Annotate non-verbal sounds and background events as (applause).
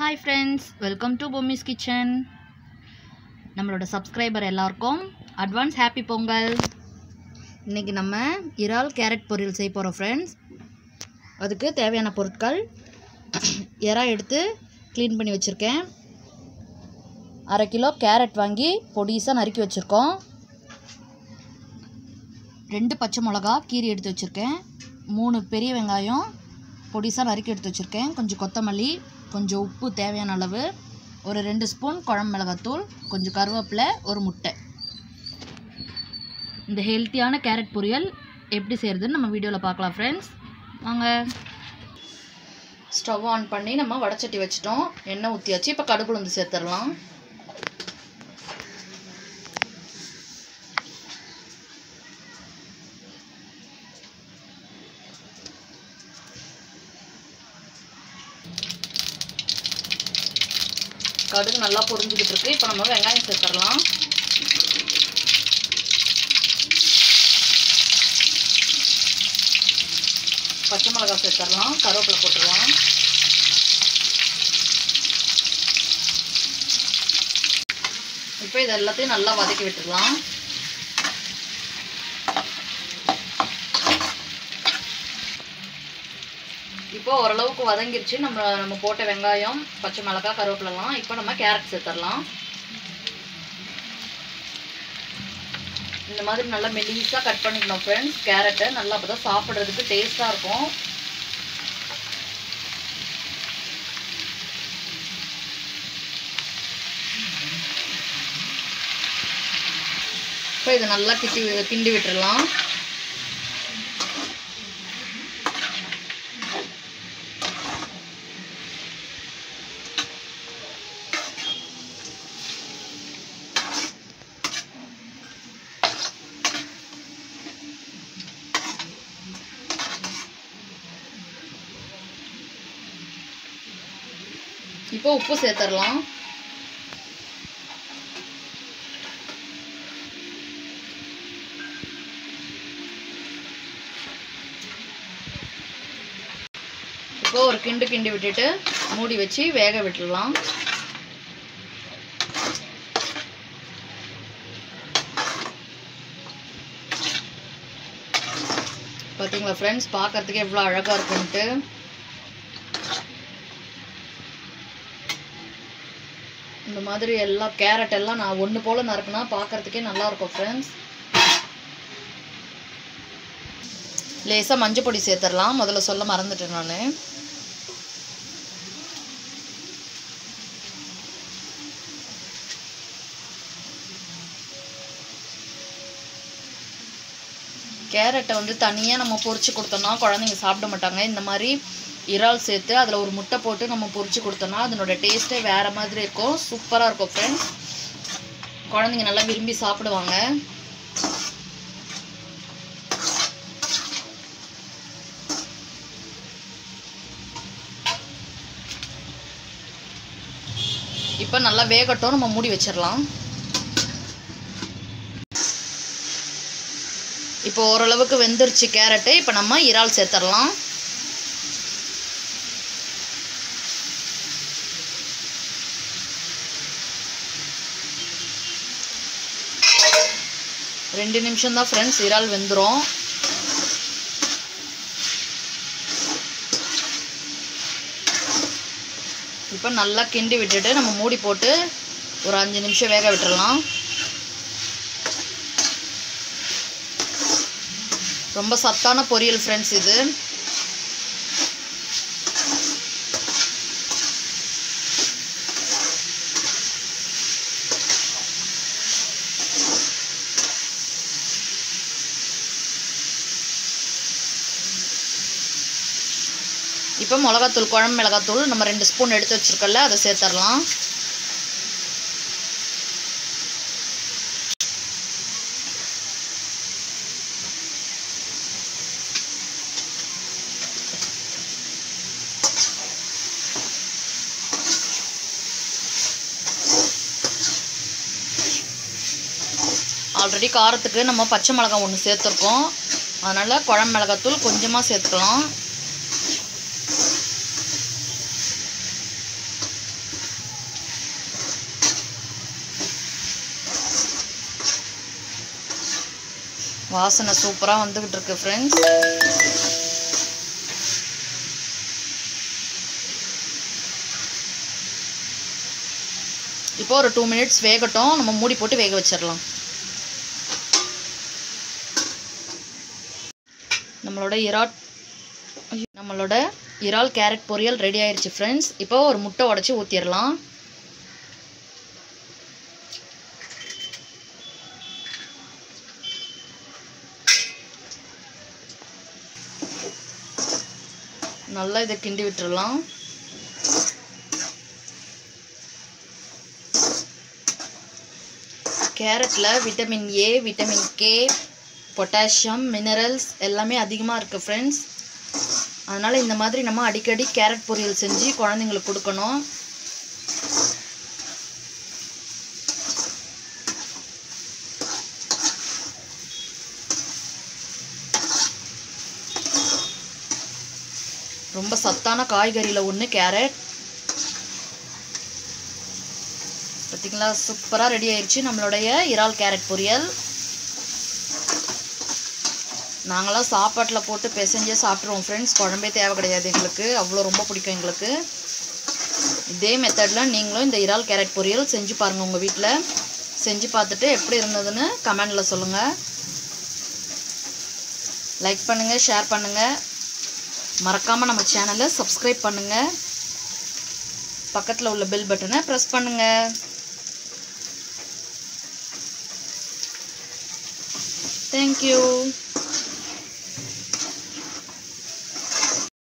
Hi friends welcome to Bommi's kitchen நம்மளோட subscriber எல்லாருக்கும் advance happy Pongal. இன்றைக்கி நம்ம இறால் கேரட் பொரியல் செய்ய போகிறோம் ஃப்ரெண்ட்ஸ் அதுக்கு தேவையான பொருட்கள் (coughs) இறா எடுத்து க்ளீன் பண்ணி வச்சுருக்கேன். அரை கிலோ கேரட் வாங்கி பொடிசாக நறுக்கி வச்சுருக்கோம். ரெண்டு பச்சை மிளகா கீரி எடுத்து வச்சுருக்கேன். மூணு பெரிய வெங்காயம் பொடிசாக நறுக்கி எடுத்து வச்சுருக்கேன். கொஞ்சம் கொத்தமல்லி கொஞ்சம் உப்பு தேவையான அளவு ஒரு ரெண்டு ஸ்பூன் குழம்பு மிளகாத்தூள் கொஞ்சம் கருவேப்பிலை ஒரு முட்டை. இந்த ஹெல்த்தியான கேரட் பொரியல் எப்படி செய்கிறதுன்னு நம்ம வீடியோவில் பார்க்கலாம் ஃப்ரெண்ட்ஸ் வாங்க. ஸ்டவ் ஆன் பண்ணி நம்ம வடச்சட்டி வச்சிட்டோம். எண்ணெய் ஊற்றியாச்சு இப்போ கடுகுளுந்து சேர்த்துடலாம். கடுகு நல்லா பொரிஞ்சுக்கிட்டு இருக்கு இப்போ நம்ம வெங்காயம் சேர்த்துடலாம். பச்சை மிளகாய் சேர்த்துடலாம். கருவேப்பிலை போட்டுடலாம். இப்போ இது எல்லாத்தையும் நல்லா வதக்கி விட்டுடலாம். இப்போ ஓரளவுக்கு வதங்கிருச்சு. நம்ம நம்ம போட்ட வெங்காயம் பச்சை மிளகாய் கருவேப்பிலலாம் இப்போ நம்ம கேரட் சேர்த்துடலாம். இந்த மாதிரி நல்லா மெலிசாக கட் பண்ணிக்கணும் ஃப்ரெண்ட்ஸ் கேரட்டை நல்லா அப்போ தான் சாப்பிட்றதுக்கு டேஸ்ட்டாக இருக்கும். இப்போ இதை நல்லா கிட்டி கிண்டி விட்டுடலாம். இப்போ உப்பு சேர்த்துடலாம் இப்போ ஒரு கிண்டு கிண்டி விட்டுட்டு மூடி வச்சு வேக விட்டுடலாம். பார்த்தீங்களா ஃப்ரெண்ட்ஸ் பார்க்கறதுக்கு எவ்வளோ அழகாக இருக்குன்ட்டு. இது மாதிரி எல்லாம் கேரட் எல்லாம் நான் ஒன்று போல் நறுக்குனா பார்க்குறதுக்கே நல்லாயிருக்கும் ஃப்ரெண்ட்ஸ் லேசாக மஞ்சள் பொடி சேர்த்துடலாம். முதல்ல சொல்ல மறந்துட்டேன் நான். கேரட்டை வந்து தனியாக நம்ம பொறிச்சு கொடுத்தோம்னா குழந்தைங்க சாப்பிட மாட்டாங்க. இந்த மாதிரி இறால் சேர்த்து அதில் ஒரு முட்டை போட்டு நம்ம பொரிச்சு கொடுத்தோம்னா அதனோட டேஸ்ட்டே வேறு மாதிரி இருக்கும். சூப்பராக இருக்கும் ஃப்ரெண்ட்ஸ் குழந்தைங்க நல்லா விரும்பி சாப்பிடுவாங்க. இப்போ நல்லா வேகட்டும் நம்ம மூடி வச்சிடலாம். இப்போ ஓரளவுக்கு வெந்துருச்சு கேரட்டு. இப்போ நம்ம இறால் சேர்த்துடலாம். ரெண்டு நிமிஷம் தான் ஃப்ரெண்ட்ஸ் இறால் வெந்துடும் இப்போ நல்லா கிண்டி விட்டுட்டு நம்ம மூடி போட்டு ஒரு அஞ்சு நிமிஷம் வேக விட்டுறலாம். ரொம்ப சத்தான பொரியல் ஃப்ரெண்ட்ஸ் இது. இப்போ மிளகாத்தூள் குழம்பு மிளகாத்தூள் நம்ம ரெண்டு ஸ்பூன் எடுத்து வச்சுருக்கோம்ல அதை சேர்த்துடலாம் ஆல்ரெடி காரத்துக்கு நம்ம பச்சை மிளகாய் ஒன்று சேர்த்துருக்கோம். அதனால் குழம்பு மிளகாத்தூள் கொஞ்சமாக சேர்த்துக்கலாம். வாசனை சூப்பராக வந்துக்கிட்டு இருக்கு ஃப்ரெண்ட்ஸ் இப்போ ஒரு டூ மினிட்ஸ் வேகட்டும். நம்ம மூடி போட்டு வேக வச்சிடலாம். நம்மளோட இறால் நம்மளோட இறால் கேரட் பொரியல் ரெடி ஆயிடுச்சு ஃப்ரெண்ட்ஸ் இப்போ ஒரு முட்டை உடச்சி ஊற்றிடலாம் நல்லா இதை கிண்டி விட்டுடலாம் கேரட்டில் vitamin A vitamin K potassium minerals எல்லாமே அதிகமாக இருக்குது ஃப்ரெண்ட்ஸ் அதனால் இந்த மாதிரி நம்ம அடிக்கடி கேரட் பொரியல் செஞ்சு குழந்தைங்களுக்கு கொடுக்கணும். ரொம்ப சத்தான காய்கறியில் ஒன்று கேரட். பார்த்தீங்களா சூப்பராக ரெடி ஆயிடுச்சு நம்மளுடைய இறால் கேரட் பொரியல். நாங்களாம் சாப்பாட்டில் போட்டு பிசைஞ்சே சாப்பிட்ருவோம் ஃப்ரெண்ட்ஸ் குழம்பே தேவை கிடையாது எங்களுக்கு. அவ்வளோ ரொம்ப பிடிக்கும் எங்களுக்கு. இதே மெத்தடில் நீங்களும் இந்த இறால் கேரட் பொரியல் செஞ்சு பாருங்கள் உங்கள் வீட்டில் செஞ்சு பார்த்துட்டு எப்படி இருந்ததுன்னு கமெண்டில் சொல்லுங்கள் லைக் பண்ணுங்கள் ஷேர் பண்ணுங்கள் மறக்காமல் நம்ம சேனலை சப்ஸ்கிரைப் பண்ணுங்கள் பக்கத்தில் உள்ள பெல் பட்டனை ப்ரெஸ் பண்ணுங்கள் தேங்க்யூ